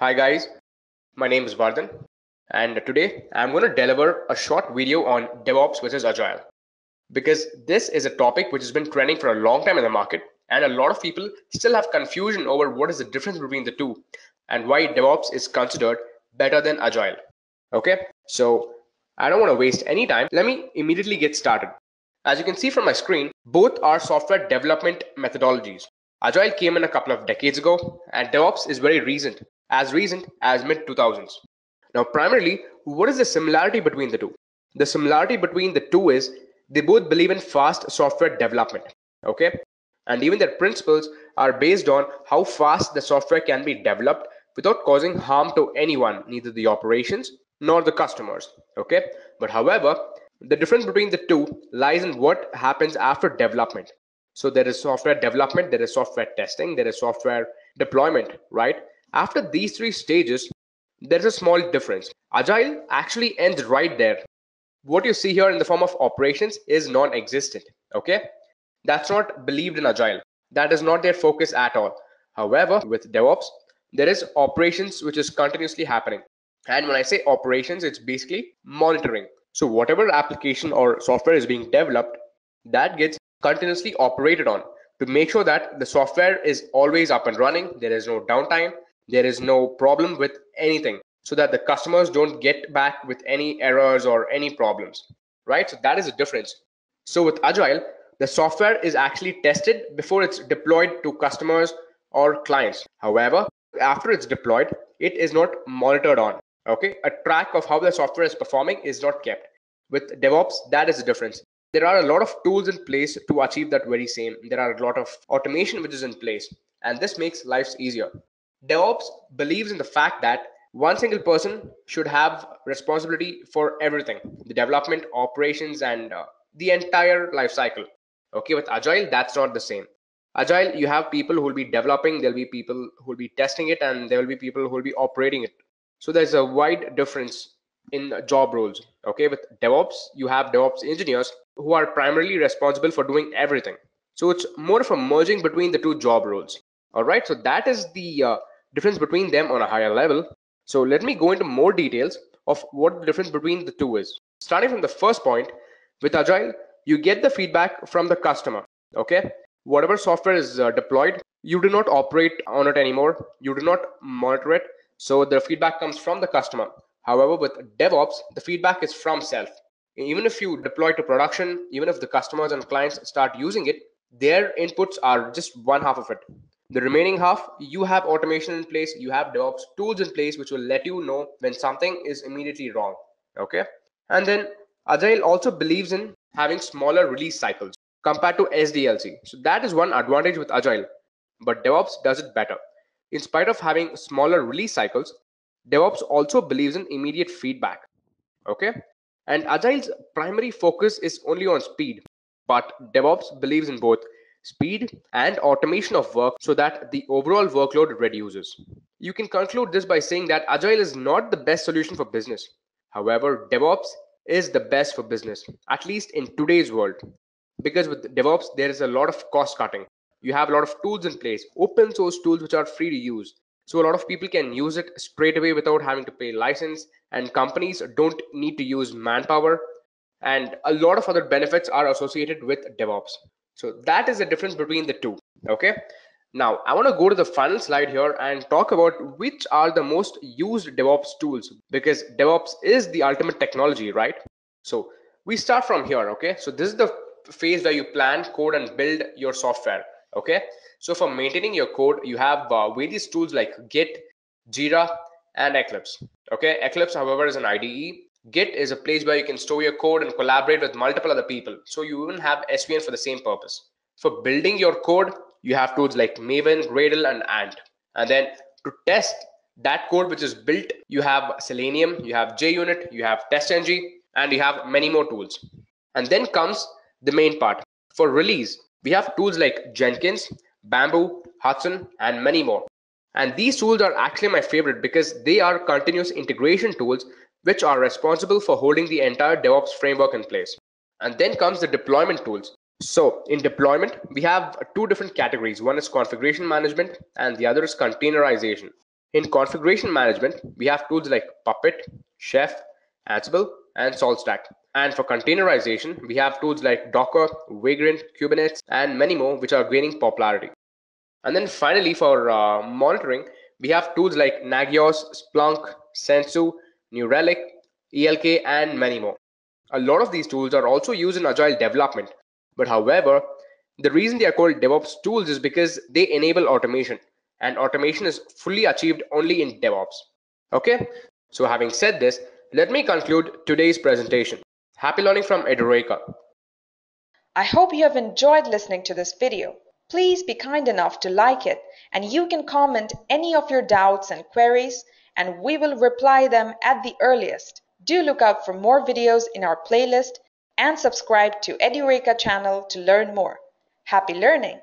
Hi guys, my name is Vardhan and today I'm going to deliver a short video on DevOps versus Agile because this is a topic which has been trending for a long time in the market and a lot of people still have confusion over what is the difference between the two and why DevOps is considered better than Agile. Okay, so I don't want to waste any time. Let me immediately get started. As you can see from my screen, both are software development methodologies. Agile came in a couple of decades ago and DevOps is very recent as recent as mid 2000s. Now, primarily, what is the similarity between the two? The similarity between the two is they both believe in fast software development. Okay. And even their principles are based on how fast the software can be developed without causing harm to anyone, neither the operations nor the customers. Okay. But however, the difference between the two lies in what happens after development. So there is software development, there is software testing, there is software deployment, right? After these three stages, there's a small difference. Agile actually ends right there. What you see here in the form of operations is non-existent. Okay, that's not believed in Agile. That is not their focus at all. However, with DevOps, there is operations which is continuously happening. And when I say operations, it's basically monitoring. So whatever application or software is being developed, that gets continuously operated on to make sure that the software is always up and running. There is no downtime there is no problem with anything so that the customers don't get back with any errors or any problems right? So that is the difference. So with agile the software is actually tested before it's deployed to customers or clients. However after it's deployed it is not monitored on okay? A track of how the software is performing is not kept. With devops that is the difference. There are a lot of tools in place to achieve that very same. There are a lot of automation which is in place and this makes lives easier DevOps believes in the fact that one single person should have responsibility for everything the development, operations, and uh, the entire life cycle. Okay, with Agile, that's not the same. Agile, you have people who will be developing, there'll be people who will be testing it, and there will be people who will be operating it. So there's a wide difference in job roles. Okay, with DevOps, you have DevOps engineers who are primarily responsible for doing everything. So it's more of a merging between the two job roles. All right, so that is the uh, difference between them on a higher level. So let me go into more details of what the difference between the two is. Starting from the first point, with Agile, you get the feedback from the customer. Okay, whatever software is uh, deployed, you do not operate on it anymore. You do not monitor it. So the feedback comes from the customer. However, with DevOps, the feedback is from self. Even if you deploy to production, even if the customers and clients start using it, their inputs are just one half of it the remaining half you have automation in place you have devops tools in place which will let you know when something is immediately wrong okay? And then agile also believes in having smaller release cycles compared to sdlc so that is one advantage with agile but devops does it better. In spite of having smaller release cycles devops also believes in immediate feedback okay? And agile's primary focus is only on speed but devops believes in both speed, and automation of work so that the overall workload reduces. You can conclude this by saying that Agile is not the best solution for business. However, DevOps is the best for business, at least in today's world. Because with DevOps, there is a lot of cost cutting. You have a lot of tools in place, open source tools which are free to use. So a lot of people can use it straight away without having to pay license, and companies don't need to use manpower. And a lot of other benefits are associated with DevOps. So that is the difference between the two. Okay. Now I want to go to the final slide here and talk about which are the most used DevOps tools because DevOps is the ultimate technology, right? So we start from here. Okay. So this is the phase where you plan, code, and build your software. Okay. So for maintaining your code, you have uh, various tools like Git, Jira, and Eclipse. Okay. Eclipse, however, is an IDE Git is a place where you can store your code and collaborate with multiple other people. So you even have SVN for the same purpose. For building your code, you have tools like Maven, Gradle, and Ant. And then to test that code which is built, you have Selenium, you have JUnit, you have TestNG, and you have many more tools. And then comes the main part. For release, we have tools like Jenkins, Bamboo, Hudson, and many more. And these tools are actually my favorite because they are continuous integration tools which are responsible for holding the entire DevOps framework in place. And then comes the deployment tools. So in deployment, we have two different categories. One is configuration management and the other is containerization. In configuration management, we have tools like Puppet, Chef, Ansible, and SaltStack. And for containerization, we have tools like Docker, Vagrant, Kubernetes, and many more, which are gaining popularity. And then finally, for uh, monitoring, we have tools like Nagios, Splunk, Sensu, New Relic, ELK, and many more. A lot of these tools are also used in agile development. But however, the reason they are called DevOps tools is because they enable automation and automation is fully achieved only in DevOps. Okay, so having said this, let me conclude today's presentation. Happy learning from Edureka. I hope you have enjoyed listening to this video. Please be kind enough to like it and you can comment any of your doubts and queries and we will reply them at the earliest. Do look out for more videos in our playlist and subscribe to Edureka channel to learn more. Happy learning!